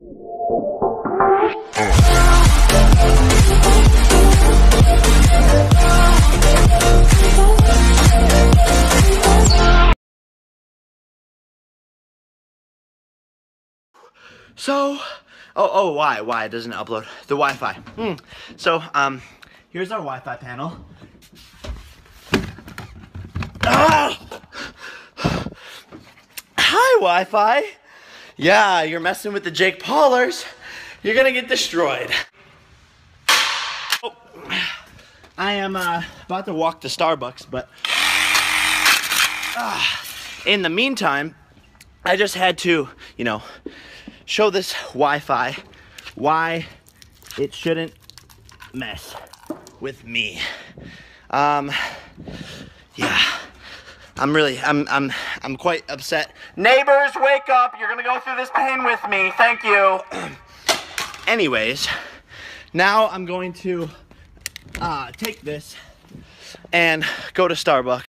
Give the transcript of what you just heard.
So, oh, oh, why, why it doesn't upload the Wi-Fi? Hmm. So, um, here's our Wi-Fi panel. Ah! Hi, Wi-Fi. Yeah, you're messing with the Jake Paulers. You're gonna get destroyed. Oh, I am uh, about to walk to Starbucks, but uh, in the meantime, I just had to, you know, show this Wi-Fi why it shouldn't mess with me. Um, yeah, I'm really, I'm, I'm, I'm quite upset. Neighbors, wake up! You're gonna go through this pain with me. Thank you. Anyways, now I'm going to uh, take this and go to Starbucks.